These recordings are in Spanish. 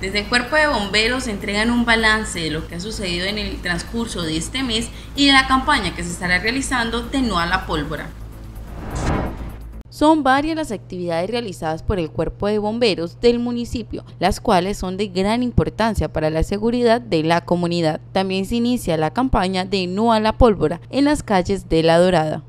Desde el Cuerpo de Bomberos entregan un balance de lo que ha sucedido en el transcurso de este mes y de la campaña que se estará realizando de No a la Pólvora. Son varias las actividades realizadas por el Cuerpo de Bomberos del municipio, las cuales son de gran importancia para la seguridad de la comunidad. También se inicia la campaña de No a la Pólvora en las calles de La Dorada.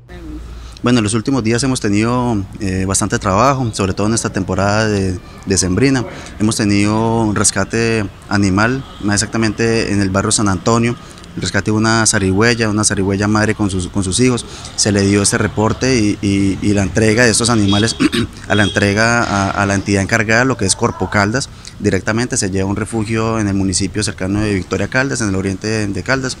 Bueno, en los últimos días hemos tenido eh, bastante trabajo, sobre todo en esta temporada de, de, Sembrina. Hemos tenido un rescate animal, más exactamente en el barrio San Antonio, rescate de una zarigüeya, una zarigüeya madre con sus, con sus hijos. Se le dio este reporte y, la entrega de estos animales a la entrega a, la entidad encargada, lo que es Corpo Caldas. Directamente se lleva a un refugio en el municipio cercano de Victoria Caldas, en el oriente de Caldas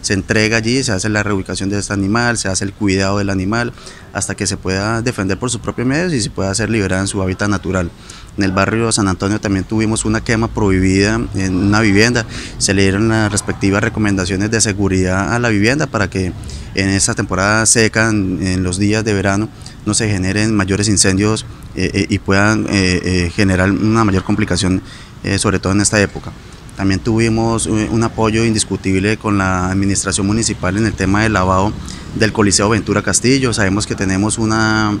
se entrega allí, se hace la reubicación de este animal, se hace el cuidado del animal hasta que se pueda defender por sus propios medios y se pueda ser liberado en su hábitat natural. En el barrio San Antonio también tuvimos una quema prohibida en una vivienda. Se le dieron las respectivas recomendaciones de seguridad a la vivienda para que en esta temporada seca, en, los días de verano, no se generen mayores incendios eh, eh, y puedan eh, generar una mayor complicación, sobre todo en esta época. También tuvimos un apoyo indiscutible con la administración municipal en el tema del lavado del Coliseo Ventura Castillo. Sabemos que tenemos una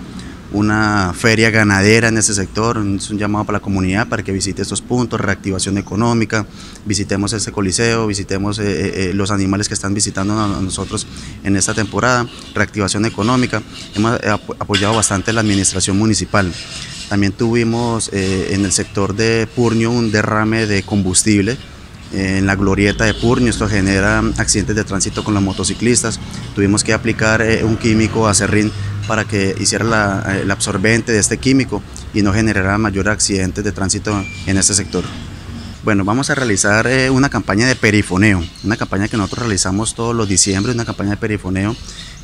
una feria ganadera en ese sector, es un llamado para la comunidad para que visite estos puntos, reactivación económica, visitemos ese coliseo, visitemos eh, eh, eh, los animales que están visitando a nosotros en esta temporada, reactivación económica, hemos apoyado bastante la administración municipal. También tuvimos en el sector de Purnio un derrame de combustible, en la glorieta de Purnio, esto genera accidentes de tránsito con los motociclistas, tuvimos que aplicar un químico a serrín para que hiciera eh, el absorbente de este químico y no generara mayor accidentes de tránsito en este sector. Bueno, vamos a realizar eh, una campaña de perifoneo, una campaña que nosotros realizamos todos los diciembre, una campaña de perifoneo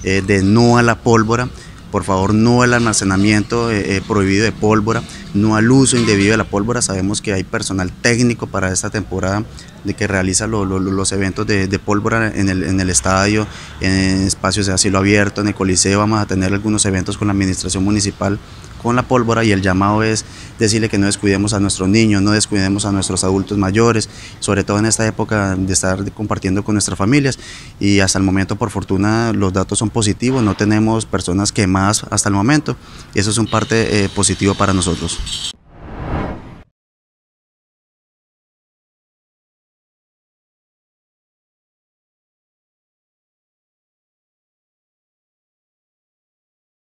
eh, de no a la pólvora, por favor, no al almacenamiento eh, eh, prohibido de pólvora, no al uso indebido de la pólvora. Sabemos que hay personal técnico para esta temporada de que realiza los eventos de, pólvora en el, en el, estadio, en espacios de asilo abierto, en el coliseo. Vamos a tener algunos eventos con la administración municipal con la pólvora y el llamado es decirle que no descuidemos a nuestros niños, no descuidemos a nuestros adultos mayores, sobre todo en esta época de estar compartiendo con nuestras familias y hasta el momento por fortuna los datos son positivos, no tenemos personas quemadas hasta el momento y eso es un parte eh, positivo para nosotros.